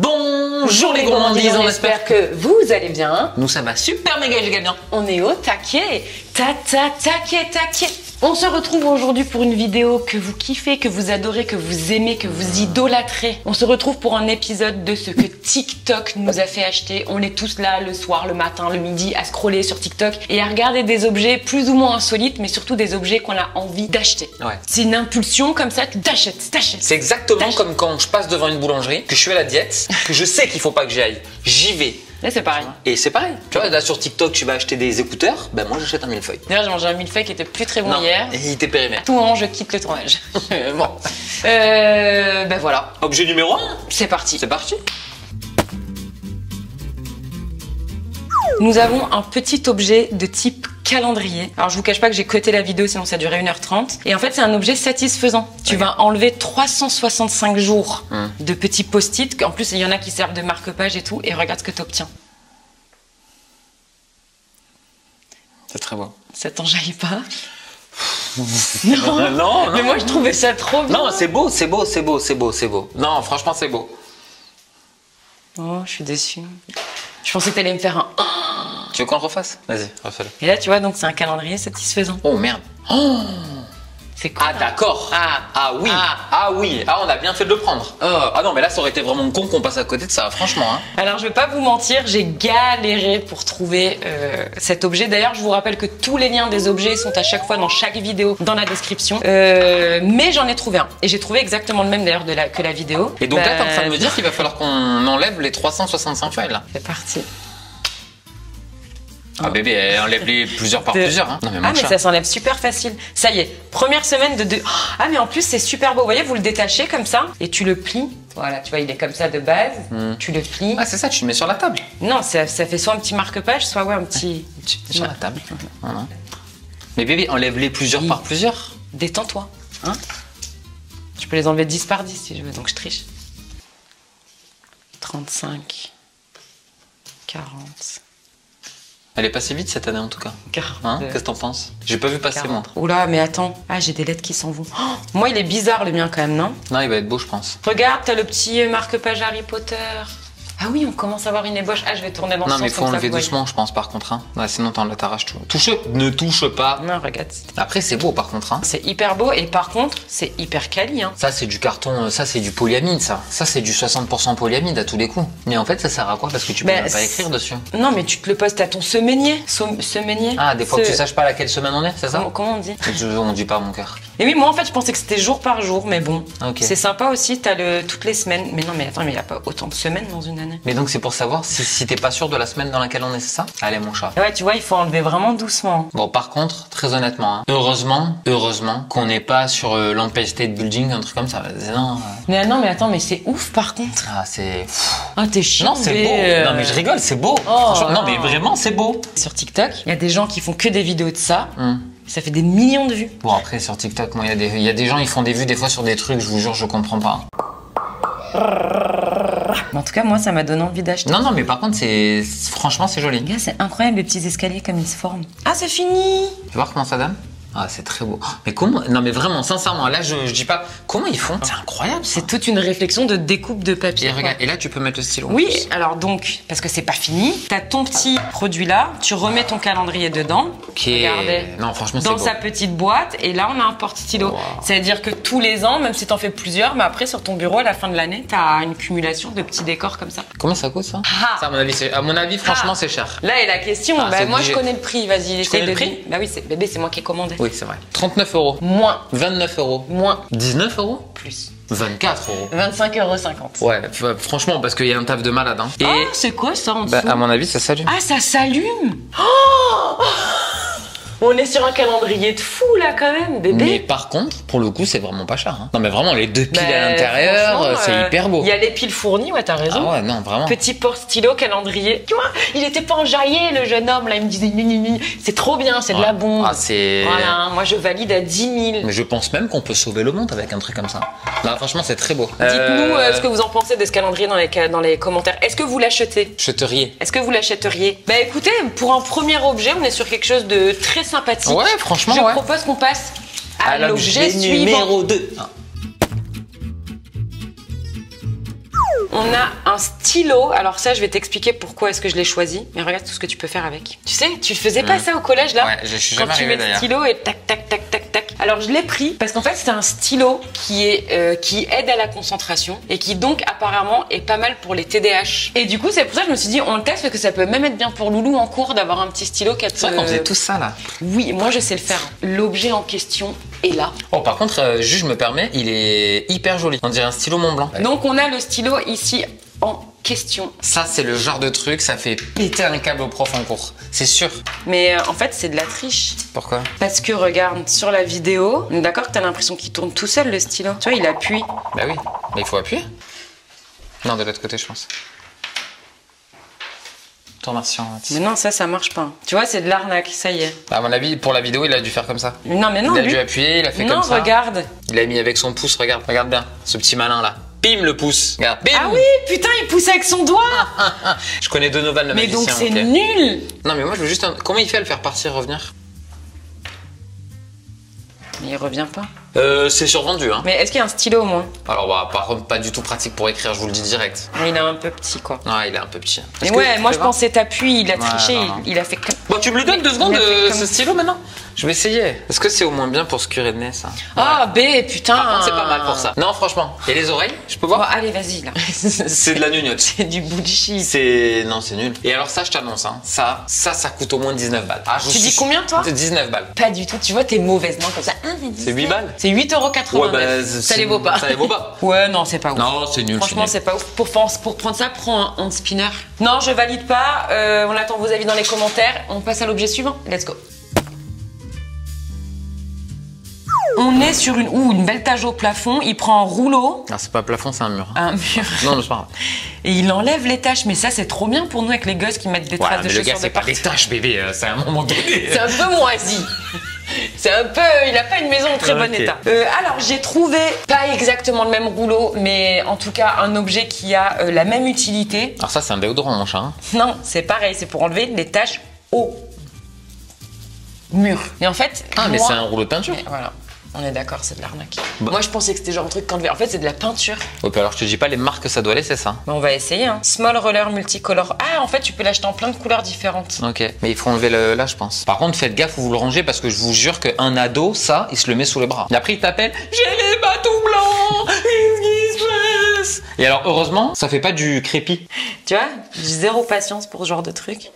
Bonjour les gourmandises, on espère que vous allez bien. Nous ça va super méga giga bien. On est au taquet, ta ta taquet taquet. On se retrouve aujourd'hui pour une vidéo que vous kiffez, que vous adorez, que vous aimez, que vous idolâtrez. On se retrouve pour un épisode de ce que TikTok nous a fait acheter. On est tous là le soir, le matin, le midi à scroller sur TikTok et à regarder des objets plus ou moins insolites, mais surtout des objets qu'on a envie d'acheter. Ouais. C'est une impulsion comme ça, tu t'achètes, t'achètes. C'est exactement comme quand je passe devant une boulangerie, que je suis à la diète, que je sais qu'il faut pas que j'y aille. J'y vais. Là c'est pareil. Et c'est pareil. Tu vois, là sur TikTok, tu vas acheter des écouteurs, ben moi j'achète un millefeuille. D'ailleurs j'ai mangé un millefeuille qui était plus très bon Non, hier. et il était périmé. tout moment je quitte le tournage. bon. Euh, ben voilà, Objet numéro 1, c'est parti. c'est parti. Nous avons un petit objet de type calendrier. Alors je vous cache pas que j'ai coté la vidéo sinon ça durait 1h30. Et en fait c'est un objet satisfaisant. Tu vas enlever 365 jours Hum. de petits post-it. En plus il y en a qui servent de marque-page et tout. Et regarde ce que tu obtiens. C'est très beau. Ça t'enjaille pas? Non non, Mais moi je trouvais ça trop bien. Non, c'est beau, c'est beau, c'est beau, c'est beau, c'est beau. Non, franchement, c'est beau. Oh je suis déçue. Je pensais que t'allais me faire un... Tu veux qu'on le refasse Vas-y, refais-le. Et là tu vois donc c'est un calendrier satisfaisant. Oh merde. C'est cool. Ah d'accord. Ah. ah oui. Ah. Ah. oui. Ah on a bien fait de le prendre. Oh. Ah non mais là ça aurait été vraiment con qu'on passe à côté de ça, franchement. Hein. Alors je vais pas vous mentir, j'ai galéré pour trouver euh, cet objet. D'ailleurs, je vous rappelle que tous les liens des objets sont à chaque fois dans chaque vidéo dans la description. Euh, mais j'en ai trouvé un et j'ai trouvé exactement le même d'ailleurs que la vidéo. Et donc là Bah, t'es en train de me dire qu'il va falloir qu'on enlève les 365 feuilles là. C'est parti. Ah bébé, elle enlève les plusieurs par De- plusieurs. Hein. Non mais mon ah mais chat. ça s'enlève super facile. Ça y est, première semaine de deux. Ah mais en plus c'est super beau. Vous voyez, vous le détachez comme ça et tu le plies. Voilà, tu vois, il est comme ça de base. Tu le plies. Ah c'est ça, tu le mets sur la table. Non, ça, ça fait soit un petit marque-page, soit ouais un petit. Tu le mets sur la table. Voilà. Mais bébé, enlève les plusieurs Oui. par plusieurs. Détends-toi. Hein je peux les enlever 10 par 10 si je veux, donc je triche. 35, 40, Elle est passée vite cette année en tout cas. 42. Hein Qu'est-ce que t'en penses? J'ai pas vu passer moi. 40. Oula, mais attends. Ah, j'ai des lettres qui s'en vont. Oh, moi, il est bizarre le mien quand même, non? Non, il va être beau je pense. Regarde, t'as le petit marque-page Harry Potter. Ah oui, on commence à avoir une ébauche. Ah, je vais tourner dans Non ce mais sens faut comme ça, enlever doucement je pense par contre. Hein. Ouais, sinon t'en t'arraches tout. Touche, ne touche pas. Non, regarde. Après c'est beau par contre. Hein. C'est hyper beau et par contre, c'est hyper quali. Hein. Ça c'est du carton, euh, ça c'est du polyamide ça. Ça c'est du 60% polyamide à tous les coups. Mais en fait ça sert à quoi? Parce que tu peux Ben, même pas écrire dessus. Non, mais tu te le postes à ton semainier. Som- Semainier. Ah des fois que tu saches pas laquelle semaine on est, c'est ça? Comment, comment on dit? On dit pas mon cœur. Et oui, moi en fait, je pensais que c'était jour par jour, mais bon. Ok. C'est sympa aussi, t'as le toutes les semaines. Mais non, mais attends, mais il n'y a pas autant de semaines dans une année. Mais donc c'est pour savoir si, si t'es pas sûr de la semaine dans laquelle on est, c'est ça? Allez mon chat. Ouais, tu vois, il faut enlever vraiment doucement. Bon par contre, très honnêtement, hein, heureusement, heureusement qu'on n'est pas sur euh, l'Empire State Building, un truc comme ça. Non, euh, Mais ah non, mais attends, mais c'est ouf par contre. ah c'est... Ah, t'es chiant. Non c'est beau. euh, Non mais je rigole, c'est beau. Oh, Franchement, non non. mais vraiment c'est beau. Sur TikTok, il y a des gens qui font que des vidéos de ça. Hum. Ça fait des millions de vues. Bon après sur TikTok, moi il y, a des- il y a des gens ils font des vues des fois sur des trucs, je vous jure je comprends pas. Mais en tout cas, moi, ça m'a donné envie d'acheter. Non non mais par contre c'est franchement c'est joli. Les gars, c'est incroyable les petits escaliers comme ils se forment. Ah, c'est fini Tu vois comment ça donne? Ah c'est très beau. Mais comment Non mais vraiment sincèrement là je, je dis pas comment ils font? C'est incroyable. C'est toute une réflexion de découpe de papier. Et regarde et là tu peux mettre le stylo. Oui, plus. alors donc, parce que c'est pas fini, t'as ton petit produit là, tu remets ton calendrier dedans, Qui est- regardez, Non franchement c'est dans beau. sa petite boîte, et là on a un porte-stylo. Wow. C'est-à-dire que tous les ans, même si t'en fais plusieurs, mais après sur ton bureau à la fin de l'année, t'as une cumulation de petits décors comme ça. Combien ça coûte ça? Ah. Ça à mon avis c'est à mon avis franchement Ah. c'est cher. Là est la question, Ah, bah, moi obligé. je connais le prix, vas-y, essaye connais de le prix? Bah oui, c'est bébé, c'est moi qui ai commandé. Oui c'est vrai. 39 euros. Moins, 29 euros. moins, 19 euros. plus. 24 euros. 25,50 euros. Ouais, f- franchement, parce qu'il y a un taf de malade. Hein. Et Oh, c'est quoi ça en dessous bah, à mon avis, ça s'allume. Ah, ça s'allume Oh On est sur un calendrier de fou là quand même, bébé. Mais par contre, pour le coup, c'est vraiment pas cher. hein. Non, mais vraiment, les deux piles Bah, à l'intérieur, franchement, euh, c'est euh, hyper beau. Il y a les piles fournies, ouais, t'as raison. Ah ouais, non, vraiment. Petit porte-stylo, calendrier. Tu vois, il était pas enjaillé, le jeune homme, là, il me disait, c'est trop bien, c'est de la Ouais. bombe. Ah, c'est. Voilà, moi je valide à 10 000. Mais je pense même qu'on peut sauver le monde avec un truc comme ça. Non, franchement, c'est très beau. Dites-nous euh, ce que vous en pensez de ce calendrier dans les, ca- dans les commentaires. Est-ce que vous l'achetez? Je te riais. Est-ce que vous l'achèteriez? Bah écoutez, pour un premier objet, on est sur quelque chose de très sympathique. Ouais, franchement, Je ouais. propose qu'on passe à, l'objet suivant. numéro 2. On a un stylo. Alors ça, je vais t'expliquer pourquoi est-ce que je l'ai choisi. Mais regarde tout ce que tu peux faire avec. Tu sais, tu faisais pas ça au collège là Ouais, je suis Quand jamais tu mets le stylo et tac tac tac tac tac. Alors je l'ai pris parce qu'en fait c'est un stylo qui est euh, qui aide à la concentration et qui donc apparemment est pas mal pour les TDAH. Et du coup c'est pour ça que je me suis dit on le teste parce que ça peut même être bien pour Loulou en cours d'avoir un petit stylo qui C'est vrai qu'on faisait tout ça là. Oui, moi je sais le faire. L'objet en question est là. Oh, par contre, euh, juste, je me permets, il est hyper joli. On dirait un stylo Mont Blanc. Donc on a le stylo ici en question. Ça, c'est le genre de truc, ça fait péter un câble au prof en cours. C'est sûr. Mais euh, en fait c'est de la triche. Pourquoi? Parce que regarde, sur la vidéo, on est d'accord que t'as l'impression qu'il tourne tout seul le stylo. Tu vois, il appuie. Bah oui. Mais il faut appuyer. Non, de l'autre côté, je pense. Mais non, ça, ça marche pas. Tu vois, c'est de l'arnaque, ça y est. À mon avis, pour la vidéo, il a dû faire comme ça. Non, mais non, il a lui- dû appuyer, il a fait non, comme ça. regarde. Il a mis avec son pouce, regarde, regarde bien. Ce petit malin là. Bim le pouce. Regarde. Bim. Ah oui, putain, il pousse avec son doigt. Je connais Donovan le mais magicien. donc c'est nul. Non mais moi je veux juste un... Comment il fait à le faire partir revenir? Mais il revient pas. Euh c'est survendu hein. Mais est-ce qu'il y a un stylo au moins Alors bah par contre pas du tout pratique pour écrire, je vous le dis direct. Mais Il est un peu petit, quoi. Non il est un peu petit. Mais ouais, moi je pensais t'appuies, il a Ouais, triché, non, non. il, il a fait. Bon tu me le donnes deux secondes euh, comme- ce stylo maintenant? Je vais essayer. Est-ce que c'est au moins bien pour se curer de nez ça? Ah, B, putain. Par contre c'est pas mal pour ça. Non franchement. Et les oreilles? Je peux Bon, voir allez, vas-y, là. C'est de la gnognotte. C'est du bullshit. C'est... Non c'est nul. Et alors ça je t'annonce hein. Ça, ça, ça coûte au moins 19 balles. Ah, je Tu suis- dis combien, toi? 19 balles. Pas du tout, tu vois, t'es mauvaise main comme ça. C'est 8 balles C'est 8,89€. Ouais, bah, ça les vaut pas. ça les vaut pas. Ouais, non, c'est pas ouf. Non c'est nul. Franchement, c'est pas ouf. Pour, prendre ça, prends un hand spinner. Non, je valide pas. Euh, on attend vos avis dans les commentaires. On passe à l'objet suivant. Let's go. On est sur une, ouh, une belle tâche au plafond. Il prend un rouleau, Ah c'est pas un plafond c'est un mur. un mur, Non c'est pas grave. et il enlève les taches. Mais ça, c'est trop bien pour nous avec les gosses qui mettent des Ouais, traces de mais le gars, chaussures c'est pas des tâches, bébé, euh, c'est un moment donné. C'est un peu moisi. C'est un peu. Il a pas une maison en très bon état. Euh, alors, j'ai trouvé pas exactement le même rouleau, mais en tout cas un objet qui a euh, la même utilité. Alors ça, c'est un déodorant, mon chat. hein. Non, c'est pareil, c'est pour enlever les taches au mur. Et en fait, Ah, mais c'est un rouleau de peinture. Voilà. On est d'accord, c'est de l'arnaque. Bah. Moi, je pensais que c'était genre un truc qu'enlever. En fait, c'est de la peinture. Ok, alors je te dis pas les marques que ça doit aller, c'est ça. Mais on va essayer. Hein. Small roller multicolore. Ah, en fait, tu peux l'acheter en plein de couleurs différentes. Ok, mais il faut enlever le là, je pense. Par contre, faites gaffe où vous le rangez parce que je vous jure qu'un ado, ça, il se le met sous les bras. Et après, il t'appelle J'ai les tout blancs Et alors, heureusement, ça fait pas du crépi. Tu vois, j'ai zéro patience pour ce genre de truc.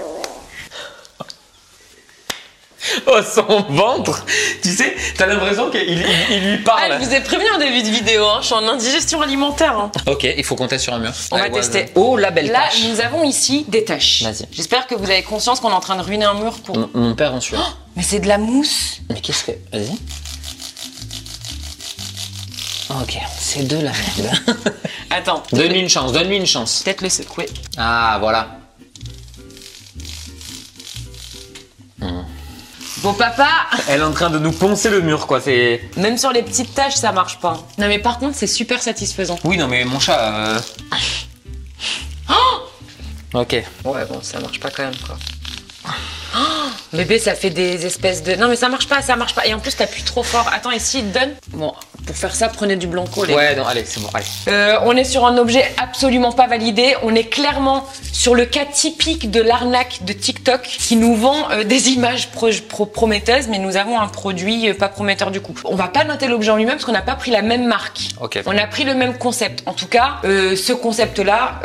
Oh, son ventre Tu sais, t'as l'impression qu'il il, il lui Ah, parle. je vous ai prévenu en début de vidéo, hein. je suis en indigestion alimentaire. hein. Ok, il faut compter sur un mur. On va tester. Oh, la belle Là, tâche. nous avons ici des taches. Vas-y. J'espère que vous avez conscience qu'on est en train de ruiner un mur pour. Mon, mon père en sueur. Mais c'est de la mousse. Mais qu'est-ce que. Vas-y. Ok, c'est de la merde. Attends. donne-lui une chance, donne-lui une chance. Peut-être le secouer. Ah, voilà. Bon, papa, Elle est en train de nous poncer le mur, quoi. C'est. même sur les petites taches, ça marche pas. Non, mais par contre, c'est super satisfaisant. Oui, non, mais mon chat. euh, ok. Ouais, bon, ça marche pas quand même, quoi. Oh, bébé, ça fait des espèces de. Non, mais ça marche pas, ça marche pas. Et en plus, t'appuies trop fort. Attends, et s'il te donne Bon, pour faire ça, prenez du blanco, les Ouais, non, allez, c'est bon, allez. Euh, on est sur un objet absolument pas validé. On est clairement sur le cas typique de l'arnaque de TikTok qui nous vend euh, des images pro- pro- prometteuses, mais nous avons un produit euh, pas prometteur du coup. On va pas noter l'objet en lui-même parce qu'on n'a pas pris la même marque. Ok. On a pris le même concept. En tout cas, euh, ce concept-là,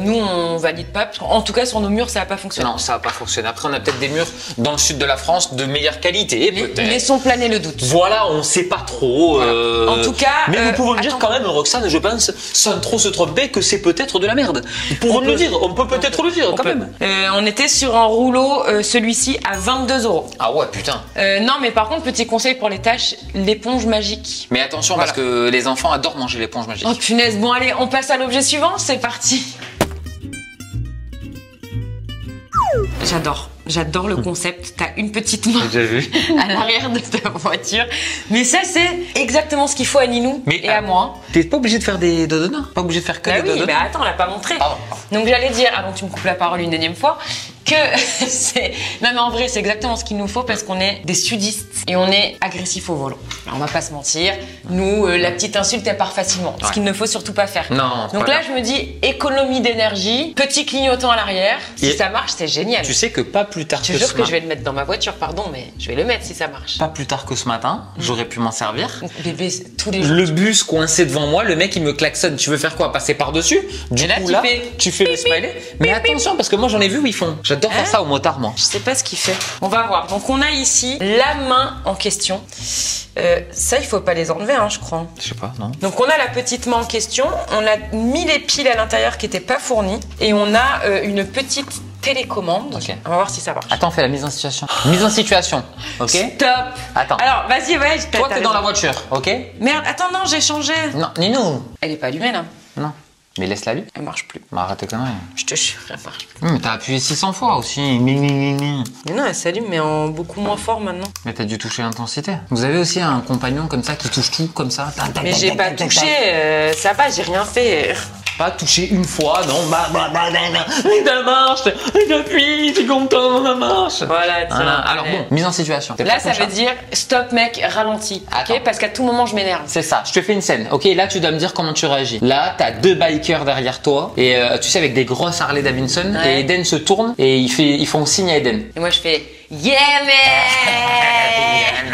nous on valide pas. parce qu'en tout cas, sur nos murs, ça a pas fonctionné. Non, ça va pas fonctionner. Après, on a peut-être des murs dans le sud de la France de meilleure qualité, peut-être. Laissons planer le doute. Voilà, on sait pas trop. euh, En tout cas, Mais euh, nous pouvons le dire quand même, Roxane, je pense, sans trop se tromper, que c'est peut-être de la merde. Nous pouvons On le peut- dire, on peut peut-être le dire On quand peut. même. Euh, on était sur un rouleau, euh, celui-ci à 22 euros. Ah ouais, putain. Euh, non, mais par contre, petit conseil pour les tâches, l'éponge magique. Mais attention, Voilà. parce que les enfants adorent manger l'éponge magique. Oh punaise, bon allez, on passe à l'objet suivant, c'est parti. J'adore, j'adore le concept. T'as une petite main vu. à l'arrière de ta voiture. Mais ça, c'est exactement ce qu'il faut à Ninou Mais, et à moi. T'es pas obligé de faire des dodonas? Pas obligé de faire que Bah des oui, dodonas? mais attends, on l'a pas montré. Pardon. Donc j'allais dire, ah donc tu me coupes la parole une énième fois. Que c'est. Non, mais en vrai, c'est exactement ce qu'il nous faut parce qu'on est des sudistes et on est agressif au volant. Alors, on va pas se mentir. Nous, euh, la petite insulte, elle part facilement. Ce qu'il ne faut surtout pas faire. Non, Donc là, je me dis économie d'énergie, petit clignotant à l'arrière. Si Et- ça marche, c'est génial. Tu sais que pas plus tard Je que ce que je matin, vais le mettre dans ma voiture, pardon, mais je vais le mettre si ça marche. pas plus tard que ce matin, j'aurais pu m'en servir. Bébé, tous les jours. Le bus coincé devant moi, le mec il me klaxonne. Tu veux faire quoi? Passer par dessus Du Et là, coup tu là, fais tu fais le smiley. Mais attention parce que moi j'en ai vu où ils font. J'adore Hein faire ça au motard moi. Je sais pas ce qu'il fait. On va voir. Donc on a ici la main en question. Euh, ça, il faut pas les enlever, hein, je crois. Je sais pas, non. Donc on a la petite main en question. On a mis les piles à l'intérieur qui n'étaient pas fournies. Et on a euh, une petite télécommande. On va voir si ça marche. Attends, fais la mise en situation. Mise en situation, ok Stop. Attends. Alors, vas-y, ouais. Toi t'es dans la voiture, ok Merde, attends, non, j'ai changé. Non, Nino. Elle est pas allumée là. Non. Mais laisse-la lui. Elle marche plus. Bah, arrête tes conneries. Je te jure, elle marche plus. Mais t'as appuyé 600 fois aussi. Mais non, elle s'allume, mais en beaucoup moins fort maintenant. Mais t'as dû toucher l'intensité. Vous avez aussi un compagnon comme ça qui touche tout comme ça. Mais j'ai pas touché, euh, ça va, j'ai rien fait. Pas touché une fois, non. Bah, bah, bah, bah, bah. Ça marche. J'appuie, t'es content, ça marche. Voilà, tiens. Voilà. Alors bon, mise en situation. Là, ça veut dire stop, mec, ralentis. Attends. Ok Parce qu'à tout moment, je m'énerve. C'est ça, je te fais une scène. Ok, là tu dois me dire comment tu réagis. Là, t'as deux bikers derrière toi et euh, tu sais avec des grosses Harley Davidson Ouais. et Eden se tourne et il fait, ils font signe à Eden. Et moi, je fais Yeah, man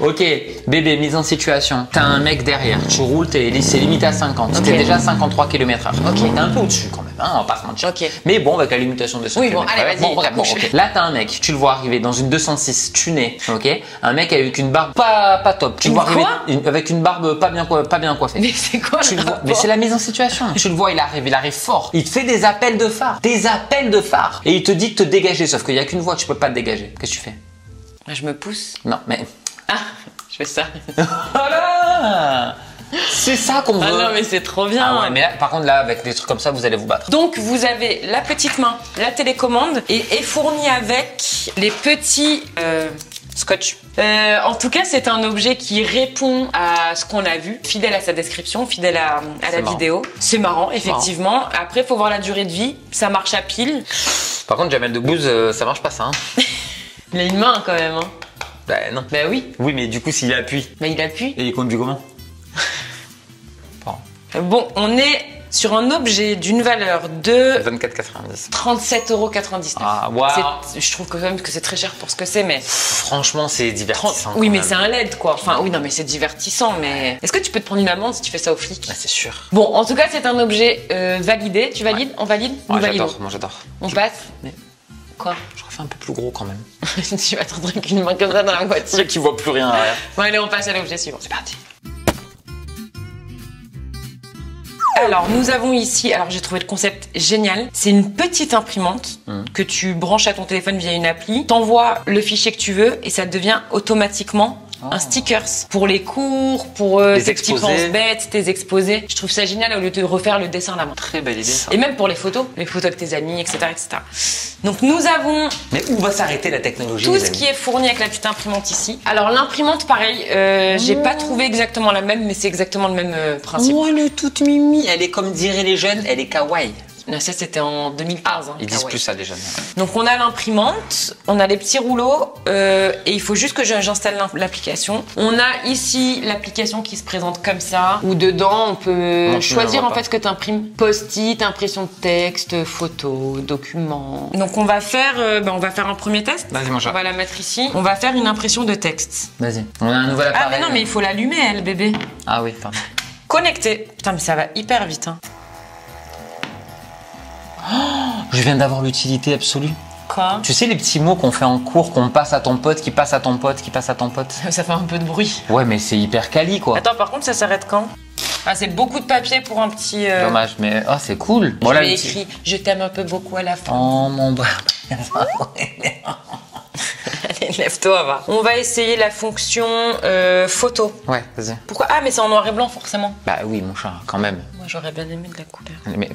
ok, bébé, mise en situation. T'as un mec derrière, tu roules, t'es c'est limité à 50. Ok. T'es déjà à 53 km/h. Ok. T'es un peu au-dessus quand même, hein, on va pas se mentir. Ok. Mais bon, avec la limitation de 100 Oui, bon, allez, vas-y, Bon, bref, bon. Là, t'as un mec, tu le vois arriver dans une 206 tuné, ok Un mec avec une barbe pas, pas top. Tu le vois arriver quoi une- avec une barbe pas bien, pas bien coiffée. Mais c'est quoi Tu le le vois, mais c'est la mise en situation. Tu le vois, il arrive, il arrive fort. Il te fait des appels de phare, des appels de phare, et il te dit de te dégager. Sauf qu'il y a qu'une voie, tu peux pas te dégager. Qu'est-ce que tu fais? Je me pousse. Non, mais Ah, je fais ça. voilà, c'est ça qu'on veut. Ah non, mais c'est trop bien. Ah ouais, mais là, par contre là, avec des trucs comme ça, vous allez vous battre. Donc vous avez la petite main, la télécommande et est fournie avec les petits euh, scotch. Euh, en tout cas, c'est un objet qui répond à ce qu'on a vu, fidèle à sa description, fidèle à, la marrant. vidéo. C'est marrant, effectivement. Après, faut voir la durée de vie. Ça marche à pile. Par contre, Jamel Debbouze, euh, ça marche pas ça. Hein. Il a une main quand même. Hein. bah non. Bah oui, Oui, mais du coup, s'il appuie, bah il appuie. et il conduit comment Bon, Bon, on est sur un objet d'une valeur de 24,90. 37,99€. Ah, waouh. C'est- Je trouve quand même que c'est très cher pour ce que c'est, mais. Franchement, c'est 30 divertissant. Oui, mais c'est un LED quoi. Enfin, oui, non, mais c'est divertissant, mais. Est-ce que tu peux te prendre une amende si tu fais ça au flic? Ah, c'est sûr. Bon, en tout cas, c'est un objet euh, validé. Tu valides? On valide? Ouais, validons. j'adore, moi j'adore. On passe? Mais Quoi j'aurais fait un peu plus gros quand même. Tu vas te retrouver avec une main comme ça dans la voiture. qui voit plus rien derrière. Bon, allez, on passe à l'objet suivant. C'est parti. Alors, nous avons ici, alors j'ai trouvé le concept génial. C'est une petite imprimante Mhm. que tu branches à ton téléphone via une appli. T'envoies le fichier que tu veux et ça devient automatiquement un stickers pour les cours, pour euh, Les tes petits pense-bêtes, tes exposés. Je trouve ça génial au lieu de refaire le dessin à la main. Très belle idée ça. Et même pour les photos, les photos avec tes amis, etc., etc. Donc nous avons Mais où va s'arrêter la technologie tout ce amis qui est fourni avec la petite imprimante ici. Alors l'imprimante, pareil, euh, j'ai pas trouvé exactement la même, mais c'est exactement le même euh, principe. Oh, elle est toute mimi. Elle est comme diraient les jeunes, elle est kawaii. Là, ça c'était en 2015. hein. Ils Ah disent ouais. plus ça jeunes. Donc on a l'imprimante, on a les petits rouleaux euh, et il faut juste que j'installe l'application. On a ici l'application qui se présente comme ça, où dedans on peut choisir la en pas. fait ce que tu imprimes. Post-it, impression de texte, photos, documents. Donc on va faire, euh, bah, on va faire un premier test. Vas-y, mon chat. On va la mettre ici. On va faire une impression de texte. Vas-y. On a un nouvel appareil. Ah mais non mais il faut l'allumer elle bébé. Ah oui, pardon. Connecté. Putain mais ça va hyper vite hein. Je viens d'avoir l'utilité absolue. Quoi? Tu sais les petits mots qu'on fait en cours, qu'on passe à ton pote, qui passe à ton pote, qui passe à ton pote Ça fait un peu de bruit. Ouais, mais c'est hyper quali quoi. Attends par contre ça s'arrête quand? Ah c'est beaucoup de papier pour un petit... euh, Dommage, mais oh, c'est cool. Je Voilà petit- écrit Je t'aime un peu beaucoup à la fin. Oh mon bras. Allez, lève-toi, va. On va essayer la fonction euh, photo. ouais, vas-y. Pourquoi? Ah, mais c'est en noir et blanc, forcément. Bah oui, mon chat, quand même. Moi, j'aurais bien aimé de la couleur. Mais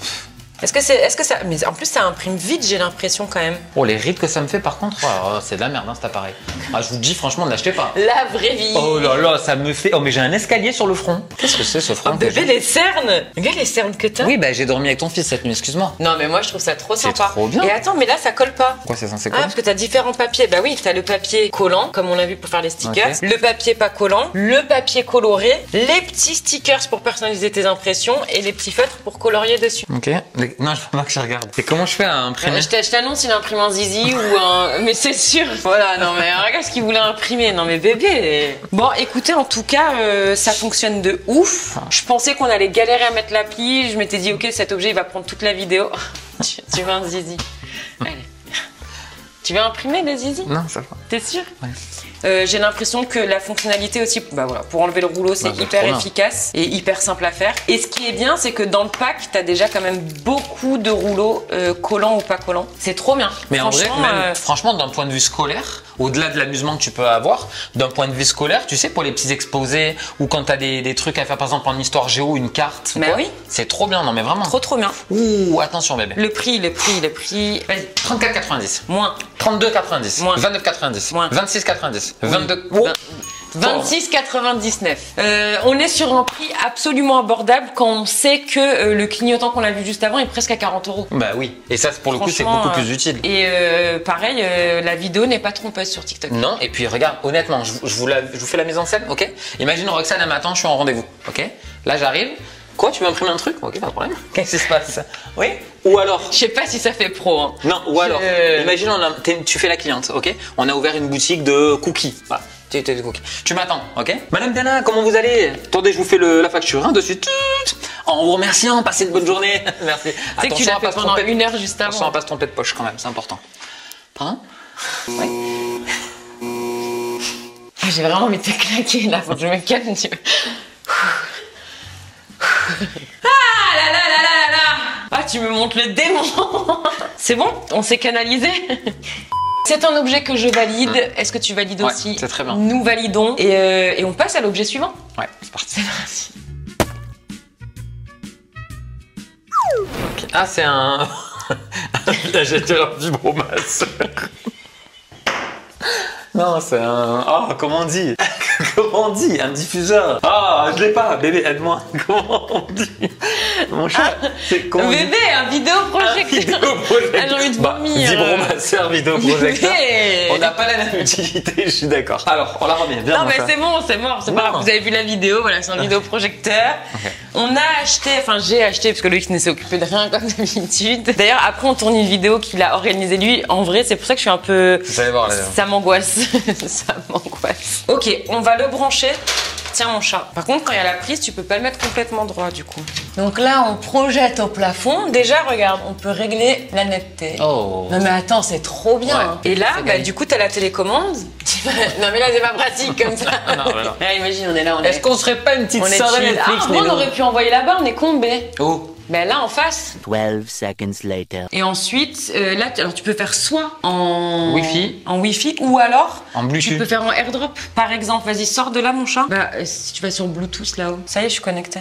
Est-ce que c'est, est-ce que ça, mais en plus ça imprime vite, j'ai l'impression quand même. Oh, les rides que ça me fait par contre, oh, c'est de la merde hein, cet appareil. Ah, je vous dis franchement, ne l'achetez pas. La vraie vie. Oh là là, ça me fait. Oh, mais j'ai un escalier sur le front. Qu'est-ce que c'est ce front que Bébé, les cernes. Regarde les cernes que t'as. Oui, bah j'ai dormi avec ton fils cette nuit, excuse-moi. Non, mais moi je trouve ça trop C'est sympa. trop bien. Et attends, mais là ça colle pas. Quoi, c'est censé Ah, quoi parce que t'as différents papiers. Bah oui, t'as le papier collant, comme on l'a vu pour faire les stickers, le papier pas collant, le papier coloré, les petits stickers pour personnaliser tes impressions et les petits feutres pour colorier dessus. Ok. Les- Non, je veux pas que je regarde. Et comment je fais à imprimer Euh, Je t'a- je t'annonce, il imprime un zizi ou un. Mais c'est sûr. Voilà, non mais regarde ce qu'il voulait imprimer. Non mais bébé. Bon, écoutez, en tout cas, euh, ça fonctionne de ouf. Je pensais qu'on allait galérer à mettre l'appli. Je m'étais dit, ok, cet objet, il va prendre toute la vidéo. tu, tu veux un zizi? Allez. Tu veux imprimer le zizi? Non, ça va. T'es sûr? Ouais. Euh, J'ai l'impression que la fonctionnalité aussi, bah voilà, pour enlever le rouleau, c'est Bah, bah, hyper efficace et hyper simple à faire. Et ce qui est bien, c'est que dans le pack, t'as déjà quand même beaucoup de rouleaux euh, collants ou pas collants. C'est trop bien. Mais en vrai, Franchement, même, euh, franchement, d'un point de vue scolaire, au-delà de l'amusement que tu peux avoir, d'un point de vue scolaire, tu sais, pour les petits exposés ou quand t'as des, des trucs à faire, par exemple en histoire géo, une carte, Bah quoi, oui. c'est trop bien, non mais vraiment. trop trop bien. Ouh, attention bébé. Le prix, le prix, le prix. Vas-y, 34,90. moins. 32,90. Moins. 29,90. Moins. 26,90. 22. Oh. 26,99. Euh, on est sur un prix absolument abordable quand on sait que euh, le clignotant qu'on a vu juste avant est presque à 40 euros. Bah oui. Et ça, pour le coup, c'est beaucoup euh, plus utile. Et euh, pareil, euh, la vidéo n'est pas trompeuse sur TikTok. Non, et puis regarde, honnêtement, je, vous- je vous la- je vous fais la mise en scène, ok? Imagine Roxane un matin, je suis en rendez-vous, ok? Là, j'arrive. Quoi, tu veux imprimer un truc? Ok, pas de problème. Qu'est-ce qui se passe? Oui? Ou alors Je sais pas si ça fait pro. Hein. Non, ou Je- alors, imagine, on a- t'es- tu fais la cliente, ok? On a ouvert une boutique de cookies. Voilà. Tu, tu- cookies. tu m'attends, ok? Madame Dana, comment vous allez? Attendez, je vous fais le- la facture, hein, de suite. En vous remerciant, passez une bonne journée. Merci. Sais que tu l'as fait pendant tromper une heure juste Attention à avant. pas se tromper de poche quand même, c'est important. Pardon Ah, J'ai vraiment envie de te claquer là, faut que je me calme. Ah là là là là là Ah, tu me montres le démon C'est bon On s'est canalisé C'est un objet que je valide. Est-ce que tu valides Ouais, aussi c'est très bien. Nous validons. Et, euh, et on passe à l'objet suivant. Ouais, c'est parti. C'est parti. Ah, c'est un. Là, j'ai dit un vibromasseur. Non, c'est un. Ah, comment on dit? Comment on dit Un diffuseur? Ah, je l'ai pas. Bébé, aide-moi. Comment on dit? Mon chat. C'est comment on dit Bébé, un vidéoprojecteur Vidéoprojecteur. Ah, j'ai envie de Bah, vomir. Vibromasseur, vidéoprojecteur. Bébé. On n'a pas la même utilité, je suis d'accord. Alors, on la remet. Viens, Non mais c'est bon, c'est mort, c'est pas. Vous avez vu la vidéo, voilà, c'est un vidéoprojecteur. On a acheté, enfin j'ai acheté parce que Loïc ne s'est occupé de rien comme d'habitude. D'ailleurs après on tourne une vidéo qu'il a organisée lui. En vrai c'est pour ça que je suis un peu, Vous allez voir, là. ça m'angoisse, ça m'angoisse. Ok, on va le brancher. Tiens mon chat. Par contre quand il y a la prise, tu peux pas le mettre complètement droit du coup. Donc là on projette au plafond. Déjà regarde, on peut régler la netteté. Oh. Non mais attends, c'est trop bien. Ouais, hein. Et là, bah, du coup, t'as la télécommande. non mais là, c'est pas pratique comme ça. Non, mais non. Là, imagine, on est là, on est. Est-ce qu'on serait pas une petite on est soirée chill. Netflix, Ah, on aurait pu envoyer là-bas, on est combé. Oh. Ben là, en face. 12 seconds later. Et ensuite, euh, là, tu- alors tu peux faire soit en Wi-Fi. en Wi-Fi, ou alors En Bluetooth. tu peux faire en AirDrop. Par exemple, vas-y, sors de là, mon chat. Bah, euh, si tu vas sur Bluetooth là-haut. Ça y est, je suis connectée.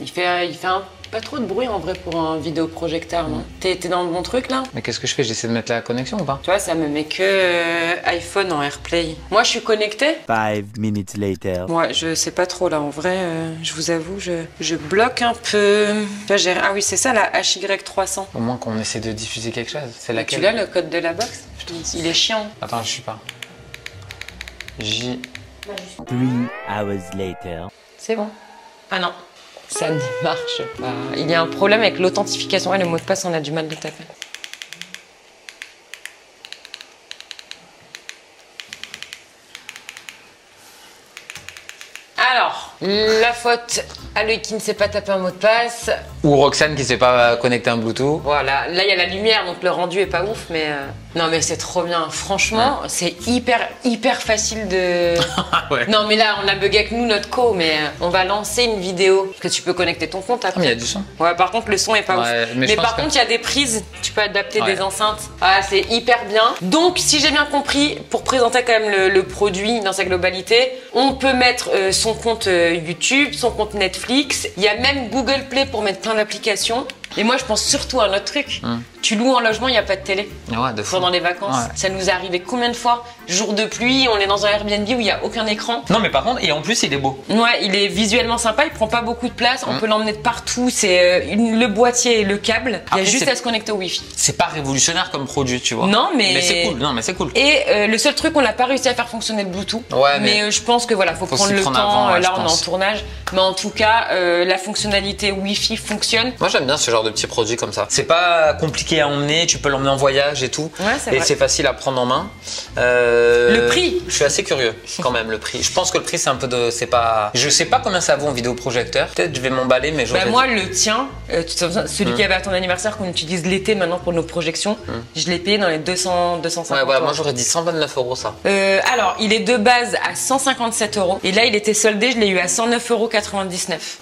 Il fait, euh, il fait un- pas trop de bruit en vrai pour un vidéoprojecteur, non T'es t'es dans le bon truc là? Mais qu'est-ce que je fais? J'essaie de mettre la connexion ou pas? Tu vois, ça me met que euh, iPhone en AirPlay. Moi, je suis connectée. 5 minutes later. Ouais, je sais pas trop là. En vrai, euh, je vous avoue, je, je bloque un peu. Tu vois, j'ai- ah oui, c'est ça la HY300. Au moins qu'on essaie de diffuser quelque chose. C'est Tu laquelle? l'as le code de la box? Il est chiant. Attends, je suis pas. J. 3 hours later. C'est bon. Ah non, ça ne marche pas. Il y a un problème avec l'authentification et le mot de passe, on a du mal de taper. Alors, la faute à lui qui ne sait pas taper un mot de passe. Ou Roxane qui s'est pas connecté un Bluetooth. Voilà, là il y a la lumière, donc le rendu est pas ouf, mais euh, non mais c'est trop bien. Franchement, c'est hyper hyper facile de. ouais. non mais là on a bugué avec nous notre co, mais euh, on va lancer une vidéo parce que tu peux connecter ton compte Ah, mais après. il y a du son. Ouais, par contre le son est pas Ouais, ouf. mais par que- contre il y a des prises, tu peux adapter des enceintes. Ah c'est hyper bien. Donc si j'ai bien compris, pour présenter quand même le, le produit dans sa globalité, on peut mettre euh, son compte euh, YouTube, son compte Netflix. Il y a même Google Play pour mettre plein d'applications. Et moi, je pense surtout à un autre truc. Tu loues un logement, il n'y a pas de télé. Ouais, de fou. Pendant les vacances, Ouais. ça nous est arrivé combien de fois? Jour de pluie, on est dans un Airbnb où il n'y a aucun écran. Non, mais par contre, et en plus, il est beau. Ouais, il est visuellement sympa, il prend pas beaucoup de place, on peut l'emmener de partout, c'est euh, le boîtier et le câble. Il y a juste à se connecter au Wi-Fi. C'est pas révolutionnaire comme produit, tu vois. Non, mais- Mais c'est cool. Non, mais c'est cool. Et euh, le seul truc, on n'a pas réussi à faire fonctionner le Bluetooth. Ouais, mais- euh, je pense que voilà, faut, Faut prendre le prendre temps. avant, là, on est en tournage, mais en tout cas, euh, la fonctionnalité Wi-Fi fonctionne. Moi j'aime bien ce genre de petits produits comme ça. C'est pas compliqué à emmener, tu peux l'emmener en voyage et tout. Ouais, et c'est facile à prendre en main. Euh, Le prix Je suis assez curieux quand même le prix. Je pense que le prix c'est un peu de, c'est pas. Je sais pas combien ça vaut en vidéoprojecteur. Peut-être je vais m'emballer, mais j'aurais. Bah, moi, le tien, euh, celui Mm. qui avait à ton anniversaire qu'on utilise l'été maintenant pour nos projections, je l'ai payé dans les 200, 250 Ouais, voilà, euros. moi j'aurais dit 129 euros ça. Euh, alors, il est de base à 157 euros. Et là, il était soldé, je l'ai eu à 109,99 euros.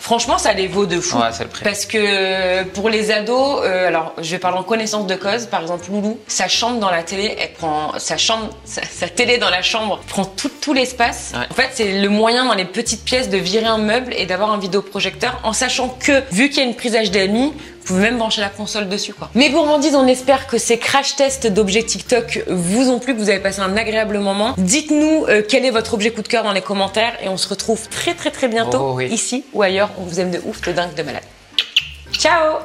Franchement, ça les vaut de fou. Ouais, c'est le prix. Parce que euh, pour les ados, euh, alors je vais parler en connaissance de cause. Par exemple, Loulou, sa chambre dans la télé, elle prend sa chambre, sa, sa télé dans la chambre prend tout, tout l'espace. Ouais. En fait, c'est le moyen dans les petites pièces de virer un meuble et d'avoir un vidéoprojecteur en sachant que vu qu'il y a une prise HDMI, vous pouvez même brancher la console dessus quoi. Mes gourmandises, on espère que ces crash tests d'objets TikTok vous ont plu, que vous avez passé un agréable moment. Dites-nous euh, quel est votre objet coup de cœur dans les commentaires et on se retrouve très très très bientôt Oh oui. ici ou ailleurs. On vous aime de ouf, de dingue, de malade. Ciao